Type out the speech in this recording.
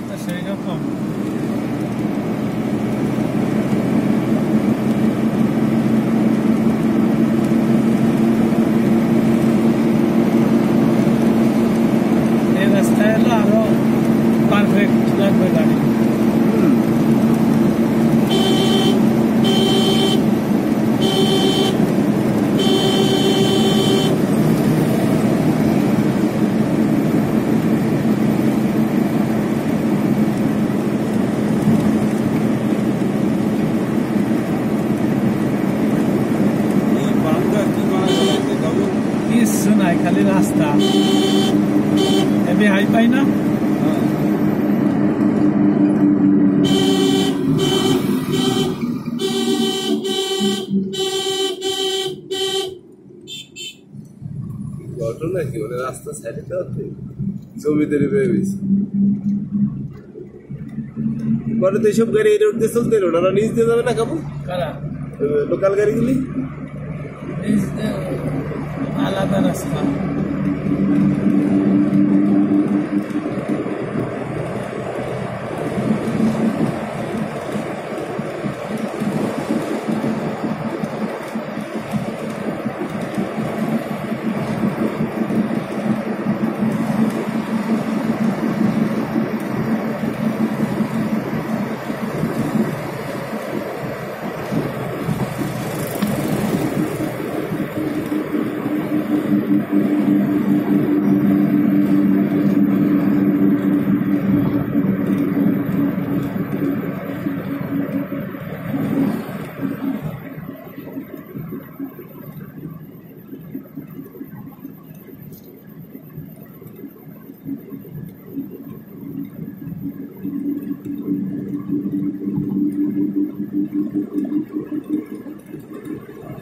tá cheia de automa. কিছু নাই খালি রাস্তা। হেভি হাই পাই না? ঘটনা কি? মানে রাস্তা সাইডে দেওয়াতে জমিতে রয়ে গেছে পরে তো এইসব গাড়ি এই রোড দিয়ে চলতে রোড ওরা নিচ দিয়ে যাবে না কাবু? লোকাল গাড়িগুলি? आधा रास्ता よろしくお願いします。